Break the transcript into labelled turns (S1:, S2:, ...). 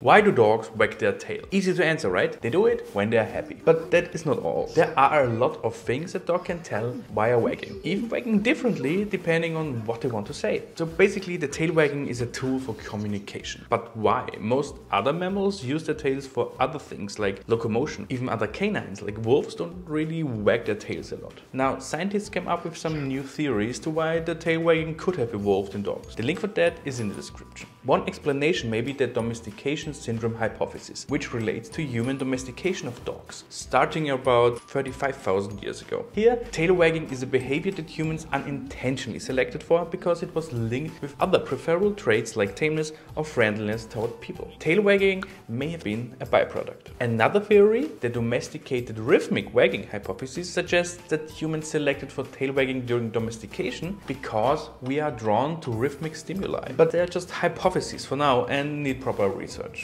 S1: Why do dogs wag their tail? Easy to answer, right? They do it when they're happy. But that is not all. There are a lot of things a dog can tell via wagging. Even wagging differently depending on what they want to say. So basically the tail wagging is a tool for communication. But why? Most other mammals use their tails for other things like locomotion. Even other canines like wolves don't really wag their tails a lot. Now scientists came up with some new theories to why the tail wagging could have evolved in dogs. The link for that is in the description. One explanation may be the domestication syndrome hypothesis, which relates to human domestication of dogs, starting about 35,000 years ago. Here, tail wagging is a behavior that humans unintentionally selected for because it was linked with other preferable traits like tameness or friendliness toward people. Tail wagging may have been a byproduct. Another theory, the domesticated rhythmic wagging hypothesis, suggests that humans selected for tail wagging during domestication because we are drawn to rhythmic stimuli. But they are just hypotheses for now and need proper research.